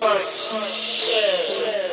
Arts. Yeah.